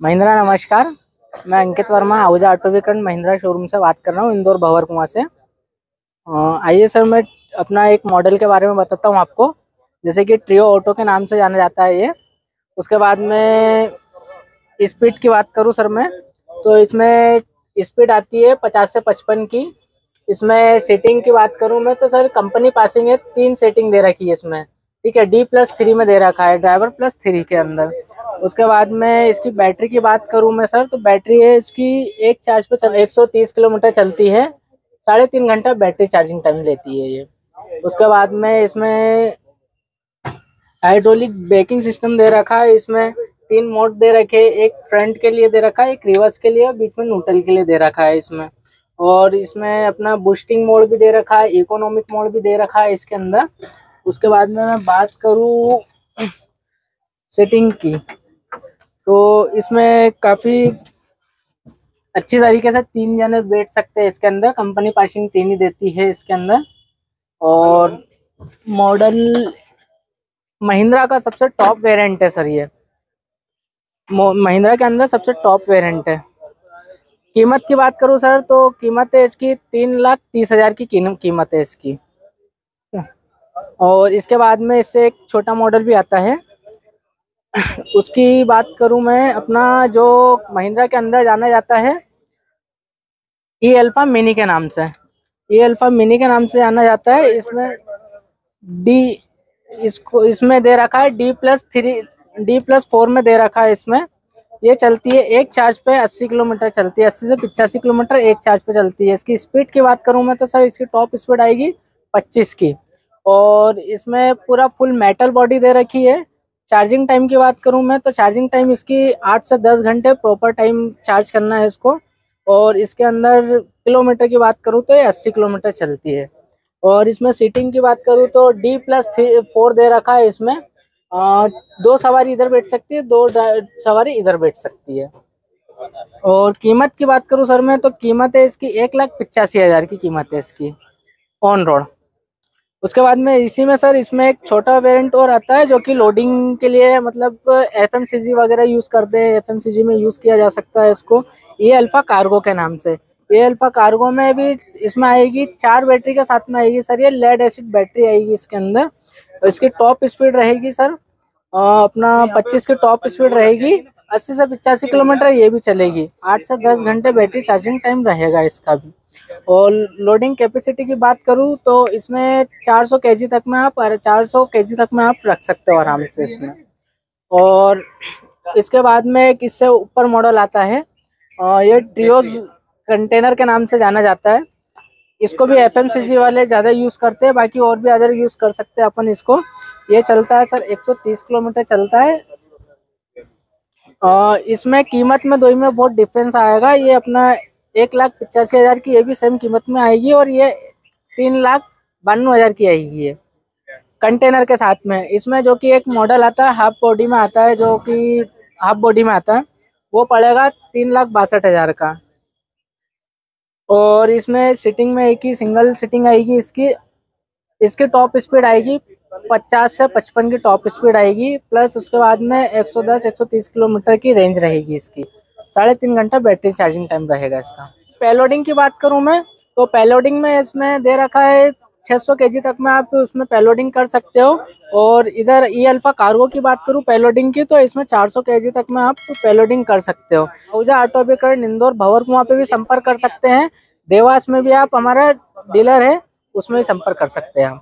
महिंद्रा, नमस्कार। मैं अंकित वर्मा, आहूजा ऑटो विकरण, महिंद्रा शोरूम से बात कर रहा हूँ, इंदौर, भवर, कुआँ से। आइए सर, मैं अपना एक मॉडल के बारे में बताता हूँ आपको। जैसे कि ट्रियो ऑटो के नाम से जाना जाता है ये। उसके बाद में स्पीड की बात करूँ सर मैं तो इसमें स्पीड आती है पचास से पचपन की। इसमें सेटिंग की बात करूँ मैं तो सर कंपनी पासिंग है, तीन सेटिंग दे रखी है इसमें। ठीक है डी प्लस थ्री में दे रखा है ड्राइवर प्लस थ्री के अंदर। उसके बाद में इसकी बैटरी की बात करूँ मैं सर तो बैटरी है इसकी एक चार्ज पे चल 130 किलोमीटर चलती है। साढ़े तीन घंटा बैटरी चार्जिंग टाइम लेती है ये। उसके बाद में इसमें हाइड्रोलिक ब्रेकिंग सिस्टम दे रखा है, इसमें तीन मोड दे रखे एक फ्रंट के लिए दे रखा है, एक रिवर्स के लिए, और बीच में न्यूट्रल के लिए दे रखा है इसमें। और इसमें अपना बूस्टिंग मोड भी दे रखा है इकोनॉमिक मोड भी दे रखा है इसके अंदर। उसके बाद में मैं बात करूँ सेटिंग की तो इसमें काफ़ी अच्छी तरीके से तीन जने बैठ सकते हैं इसके अंदर। कंपनी पासिंग तीन ही देती है इसके अंदर। और मॉडल महिंद्रा का सबसे टॉप वेरिएंट है सर ये। महिंद्रा के अंदर सबसे टॉप वेरिएंट है। कीमत की बात करूँ सर तो कीमत है इसकी तीन लाख तीस हज़ार की कीमत है इसकी। और इसके बाद में इससे एक छोटा मॉडल भी आता है। उसकी बात करूँ मैं, अपना जो महिंद्रा के अंदर जाना जाता है ई अल्फ़ा मिनी के नाम से। ई अल्फ़ा मिनी के नाम से जाना जाता है। इसमें डी इसको, इसमें दे रखा है D plus three D plus four में दे रखा है इसमें। ये चलती है, एक चार्ज पे 80 किलोमीटर चलती है। 80 से पिचासी किलोमीटर एक चार्ज पे चलती है। इसकी स्पीड की बात करूँ मैं तो सर इसकी टॉप स्पीड आएगी 25 की। और इसमें पूरा फुल मेटल बॉडी दे रखी है। चार्जिंग टाइम की बात करूँ मैं तो चार्जिंग टाइम इसकी आठ से दस घंटे प्रॉपर टाइम चार्ज करना है इसको। और इसके अंदर किलोमीटर की बात करूँ तो ये अस्सी किलोमीटर चलती है। और इसमें सीटिंग की बात करूँ तो डी प्लस थ्री फोर दे रखा है इसमें। आ, दो सवारी इधर बैठ सकती है दो सवारी इधर बैठ सकती है। और कीमत की बात करूँ सर मैं तो कीमत है इसकी एक लाख पचासी हज़ार की कीमत है इसकी। ऑन रोड उसके बाद में इसी में सर इसमें एक छोटा वेरिएंट और आता है जो कि लोडिंग के लिए मतलब एफएमसीजी वगैरह यूज़ करते हैं एफएमसीजी में यूज़ किया जा सकता है इसको। ये अल्फ़ा कार्गो के नाम से। ये अल्फ़ा कार्गो में भी इसमें आएगी, चार बैटरी के साथ में आएगी सर, ये लेड एसिड बैटरी आएगी इसके अंदर। इसकी टॉप स्पीड रहेगी सर अपना 25 की टॉप स्पीड रहेगी 80 से पिचासी किलोमीटर ये भी चलेगी। आठ से दस घंटे बैटरी चार्जिंग टाइम रहेगा इसका भी। और लोडिंग कैपेसिटी की बात करूँ तो इसमें 400 केजी तक में आप 400 केजी तक में आप रख सकते हो आराम से इसमें। और इसके बाद में एक इससे ऊपर मॉडल आता है ये ट्रियो कंटेनर के नाम से जाना जाता है। इसको भी एफ़ वाले ज़्यादा यूज़ करते हैं, बाकी और भी अदर यूज़ कर सकते हैं अपन इसको। ये चलता है सर 130 किलोमीटर चलता है। इसमें कीमत में दो ही में बहुत डिफरेंस आएगा। ये अपना एक लाख पचासी हज़ार की ये भी सेम कीमत में आएगी और ये तीन लाख बानवे हज़ार की आएगी ये। कंटेनर के साथ में। इसमें जो कि एक मॉडल आता है हाफ़ बॉडी में आता है, जो कि हाफ़ बॉडी में आता है, वो पड़ेगा तीन लाख बासठ हज़ार का। और इसमें सिटिंग में एक ही सिंगल सिटिंग आएगी इसकी। इसकी टॉप स्पीड आएगी पचास से पचपन की टॉप स्पीड आएगी प्लस उसके बाद में 110 130 किलोमीटर की रेंज रहेगी इसकी। साढ़े तीन घंटा बैटरी चार्जिंग टाइम रहेगा इसका। पेलोडिंग की बात करूँ मैं तो पेलोडिंग में इसमें दे रखा है 600 केजी तक में आप उसमें पेलोडिंग कर सकते हो। और इधर ई अल्फ़ा कार्गो की बात करूँ पेलोडिंग की तो इसमें 400 केजी तक में आप पेलोडिंग कर सकते हो। ऊजा ऑटो बिकर इंदौर भवर वहाँ पे भी संपर्क कर सकते हैं। देवास में भी आप हमारा डीलर है, उसमें संपर्क कर सकते हैं